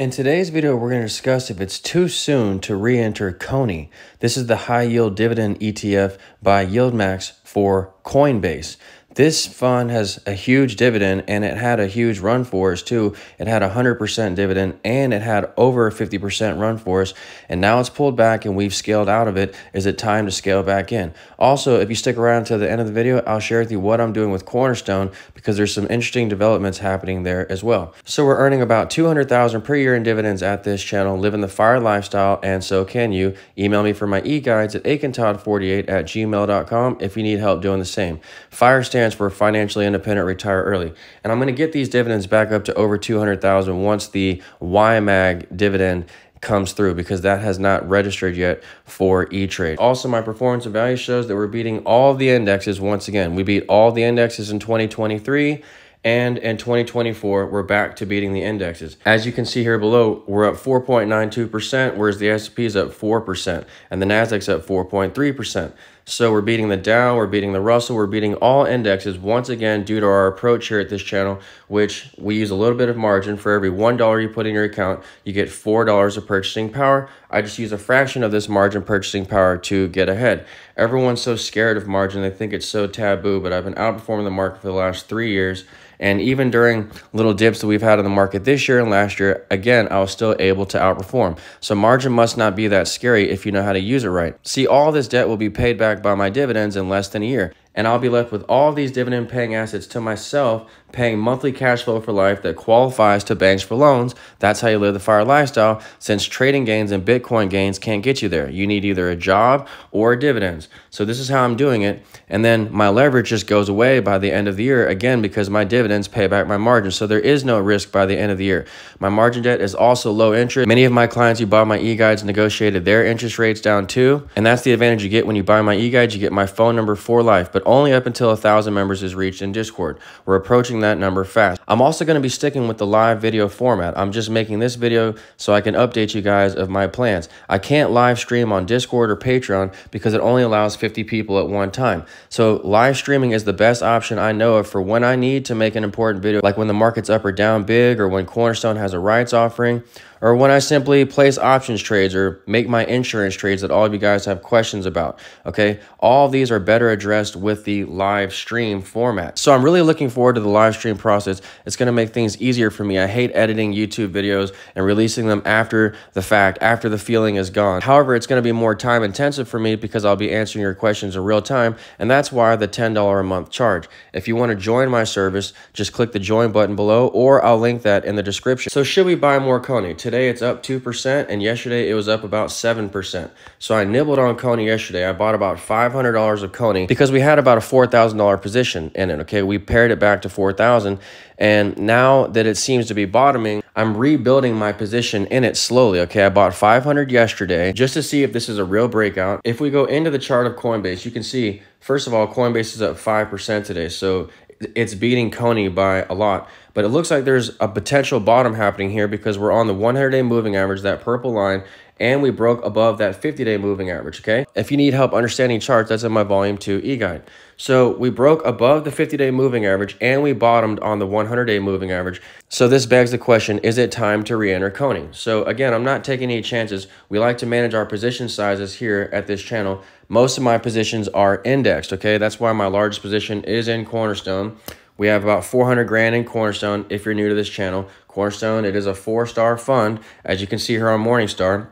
In today's video, we're going to discuss if it's too soon to re-enter CONY. This is the high yield dividend ETF by YieldMax for Coinbase. This fund has a huge dividend and it had a huge run for us too. It had a 100% dividend and it had over 50% run for us. And now it's pulled back and we've scaled out of it. Is it time to scale back in? Also, if you stick around to the end of the video, I'll share with you what I'm doing with Cornerstone because there's some interesting developments happening there as well. So we're earning about 200,000 per year in dividends at this channel, living the fire lifestyle, and so can you. Email me for my e-guides at akintodd48 at gmail.com if you need help doing the same. Fire stands stands for financially independent, retire early. And I'm going to get these dividends back up to over 200,000 once the YMAG dividend comes through because that has not registered yet for E-Trade. Also, my performance and value shows that we're beating all the indexes once again. We beat all the indexes in 2023 and in 2024 we're back to beating the indexes as you can see here below we're up 4.92% whereas the S&P is up 4% and the Nasdaq's up 4.3% so we're beating the Dow, we're beating the Russell, we're beating all indexes once again due to our approach here at this channel, which we use a little bit of margin. For every $1 you put in your account, you get $4 of purchasing power. I just use a fraction of this margin purchasing power to get ahead. Everyone's so scared of margin, they think it's so taboo, but I've been outperforming the market for the last three years and even during little dips that we've had in the market this year and last year, again, I was still able to outperform. So margin must not be that scary if you know how to use it right. See, all this debt will be paid back by my dividends in less than a year and I'll be left with all these dividend paying assets to myself, paying monthly cash flow for life that qualifies to banks for loans. That's how you live the fire lifestyle, since trading gains and Bitcoin gains can't get you there. You need either a job or dividends. So this is how I'm doing it. And then my leverage just goes away by the end of the year, again, because my dividends pay back my margin. So there is no risk by the end of the year. My margin debt is also low interest. Many of my clients who bought my e-guides negotiated their interest rates down too. And that's the advantage you get when you buy my e-guides. You get my phone number for life. But only up until a thousand members is reached in Discord. We're approaching that number fast. I'm also going to be sticking with the live video format. I'm just making this video so I can update you guys of my plans. I can't live stream on Discord or Patreon because it only allows 50 people at one time. So live streaming is the best option I know of for when I need to make an important video, like when the market's up or down big or when Cornerstone has a rights offering or when I simply place options trades or make my insurance trades that all of you guys have questions about. Okay, all of these are better addressed with the live stream format. So I'm really looking forward to the live stream process. It's going to make things easier for me. I hate editing YouTube videos and releasing them after the fact, after the feeling is gone. However, it's going to be more time intensive for me because I'll be answering your questions in real time, and that's why the $10 a month charge. If you want to join my service, just click the join button below, or I'll link that in the description. So should we buy more CONY? Today it's up 2%, and yesterday it was up about 7%. So I nibbled on CONY yesterday. I bought about $500 of CONY because we had about a $4,000 position in it, okay? We paired it back to 4,000, and now that it seems to be bottoming, I'm rebuilding my position in it slowly, okay? I bought 500 yesterday just to see if this is a real breakout. If we go into the chart of Coinbase, you can see, first of all, Coinbase is up 5% today, so it's beating CONY by a lot. But it looks like there's a potential bottom happening here because we're on the 100-day moving average, that purple line, and we broke above that 50-day moving average, okay? If you need help understanding charts, that's in my Volume 2 e-guide. So we broke above the 50-day moving average, and we bottomed on the 100-day moving average. So this begs the question, is it time to re-enter CONY? So again, I'm not taking any chances. We like to manage our position sizes here at this channel. Most of my positions are indexed, okay? That's why my largest position is in Cornerstone. We have about 400 grand in Cornerstone if you're new to this channel. Cornerstone, it is a four-star fund, as you can see here on Morningstar.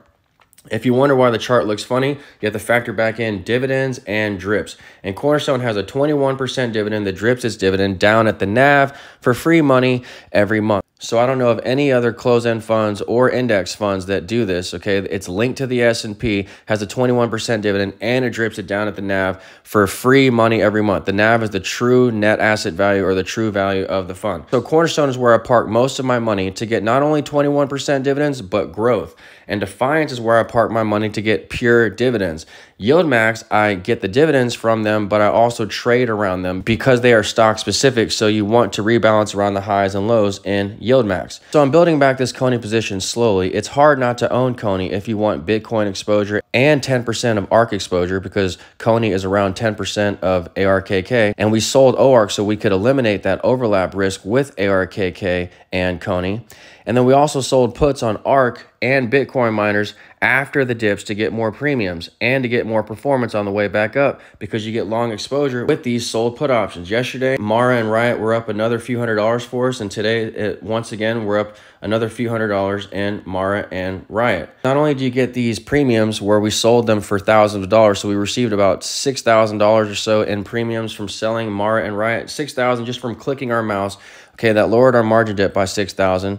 If you wonder why the chart looks funny, you have to factor back in dividends and drips. And Cornerstone has a 21% dividend that drips its dividend down at the NAV for free money every month. So I don't know of any other closed-end funds or index funds that do this, okay? It's linked to the S&P, has a 21% dividend, and it drips it down at the NAV for free money every month. The NAV is the true net asset value or the true value of the fund. So Cornerstone is where I park most of my money to get not only 21% dividends, but growth. And Defiance is where I park my money to get pure dividends. YieldMax, I get the dividends from them, but I also trade around them because they are stock specific. So you want to rebalance around the highs and lows in YieldMax. So I'm building back this CONY position slowly. It's hard not to own CONY if you want Bitcoin exposure and 10% of ARK exposure because CONY is around 10% of ARKK. And we sold OARK so we could eliminate that overlap risk with ARKK and CONY. And then we also sold puts on ARK and Bitcoin miners after the dips to get more premiums and to get more performance on the way back up because you get long exposure with these sold put options. Yesterday, Mara and Riot were up another few hundred dollars for us, and today, it, once again, we're up another few hundred dollars in Mara and Riot. Not only do you get these premiums where we sold them for thousands of dollars, so we received about $6,000 or so in premiums from selling Mara and Riot, 6000 just from clicking our mouse. Okay, that lowered our margin debt by 6000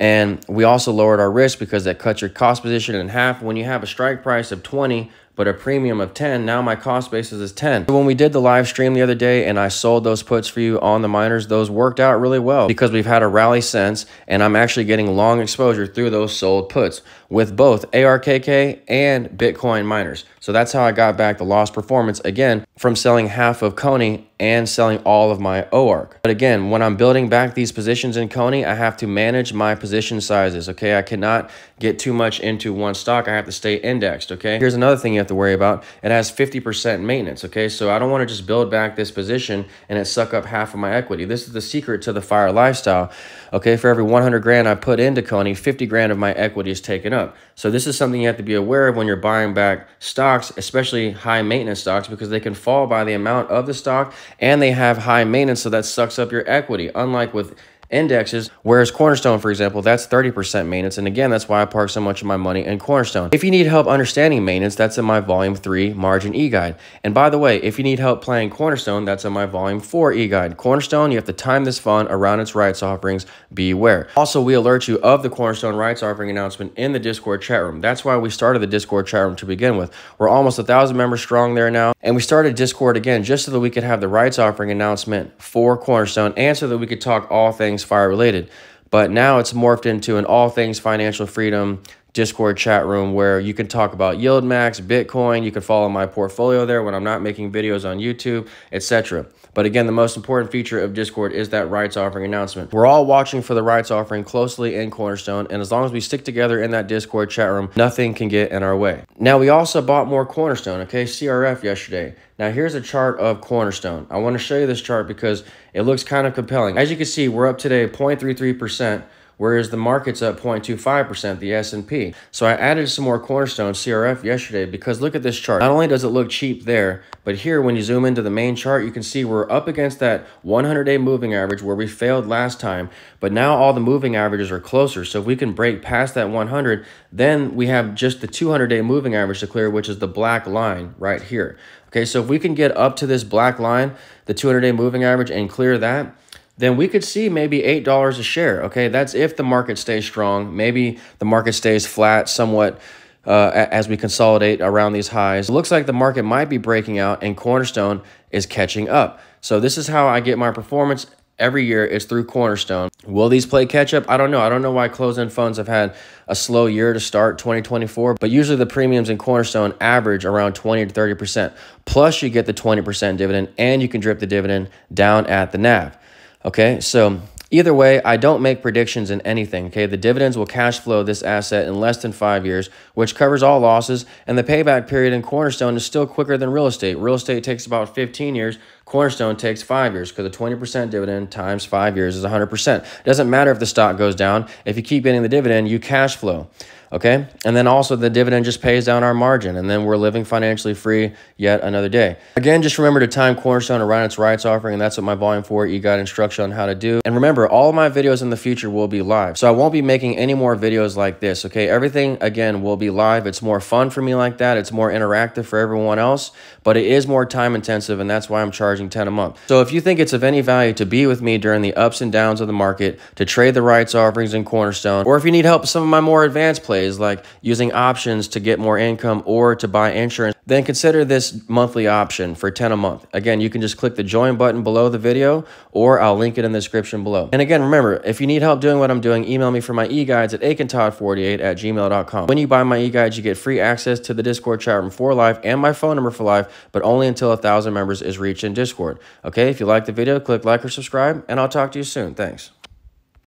and we also lowered our risk because that cuts your cost position in half. When you have a strike price of 20, but a premium of 10, now my cost basis is 10. So when we did the live stream the other day and I sold those puts for you on the miners, those worked out really well because we've had a rally since and I'm actually getting long exposure through those sold puts with both ARKK and Bitcoin miners. So that's how I got back the lost performance again from selling half of CONY and selling all of my OARK. But again, when I'm building back these positions in CONY, I have to manage my position sizes, okay? I cannot get too much into one stock. I have to stay indexed, okay? Here's another thing you have to worry about. It has 50% maintenance, okay? So I don't want to just build back this position and it suck up half of my equity. This is the secret to the fire lifestyle, okay? For every 100 grand I put into CONY, 50 grand of my equity is taken up. So this is something you have to be aware of when you're buying back stocks, especially high maintenance stocks, because they can fall by the amount of the stock and they have high maintenance, so that sucks up your equity. Unlike with indexes, whereas Cornerstone, for example, that's 30% maintenance. And again, that's why I park so much of my money in Cornerstone. If you need help understanding maintenance, that's in my Volume 3 Margin E-Guide. And by the way, if you need help playing Cornerstone, that's in my Volume 4 E-Guide. Cornerstone, you have to time this fund around its rights offerings. Beware. Also, we alert you of the Cornerstone rights offering announcement in the Discord chat room. That's why we started the Discord chat room to begin with. We're almost a thousand members strong there now. And we started Discord again just so that we could have the rights offering announcement for Cornerstone and so that we could talk all things things fire related. But now it's morphed into an all things financial freedom Discord chat room where you can talk about YieldMax, Bitcoin. You can follow my portfolio there when I'm not making videos on YouTube, etc. But again, the most important feature of Discord is that rights offering announcement. We're all watching for the rights offering closely in Cornerstone, and as long as we stick together in that Discord chat room, nothing can get in our way. Now, we also bought more Cornerstone, okay, CRF yesterday. Now, here's a chart of Cornerstone. I want to show you this chart because it looks kind of compelling. As you can see, we're up today 0.33% whereas the market's up 0.25%, the S&P. So I added some more Cornerstone CRF yesterday because look at this chart. Not only does it look cheap there, but here when you zoom into the main chart, you can see we're up against that 100-day moving average where we failed last time, but now all the moving averages are closer. So if we can break past that 100, then we have just the 200-day moving average to clear, which is the black line right here. Okay, so if we can get up to this black line, the 200-day moving average, and clear that, then we could see maybe $8 a share. Okay, that's if the market stays strong. Maybe the market stays flat somewhat uh, as we consolidate around these highs. It looks like the market might be breaking out and Cornerstone is catching up. So this is how I get my performance every year is through Cornerstone. Will these play catch up? I don't know. I don't know why closed-end funds have had a slow year to start 2024, but usually the premiums in Cornerstone average around 20 to 30%. Plus you get the 20% dividend and you can drip the dividend down at the NAV. Okay, so either way, I don't make predictions in anything. Okay, the dividends will cash flow this asset in less than five years, which covers all losses, and the payback period in Cornerstone is still quicker than real estate. Real estate takes about 15 years, Cornerstone takes five years because a 20% dividend times five years is 100%. It doesn't matter if the stock goes down, if you keep getting the dividend, you cash flow. Okay. And then also the dividend just pays down our margin and then we're living financially free yet another day. Again, just remember to time Cornerstone around its rights offering. And that's what my volume four e-guide instruction on how to do. And remember, all my videos in the future will be live. So I won't be making any more videos like this. Okay. Everything again will be live. It's more fun for me like that. It's more interactive for everyone else, but it is more time intensive. And that's why I'm charging 10 a month. So if you think it's of any value to be with me during the ups and downs of the market, to trade the rights offerings in Cornerstone, or if you need help with some of my more advanced plays, plays like using options to get more income or to buy insurance, then consider this monthly option for 10 a month. Again, you can just click the join button below the video or I'll link it in the description below. And again, remember, if you need help doing what I'm doing, email me for my e-guides at akintodd48 at gmail.com. When you buy my e-guides, you get free access to the Discord chat room for life and my phone number for life, but only until a thousand members is reached in Discord. Okay, if you like the video, click like or subscribe, and I'll talk to you soon. Thanks.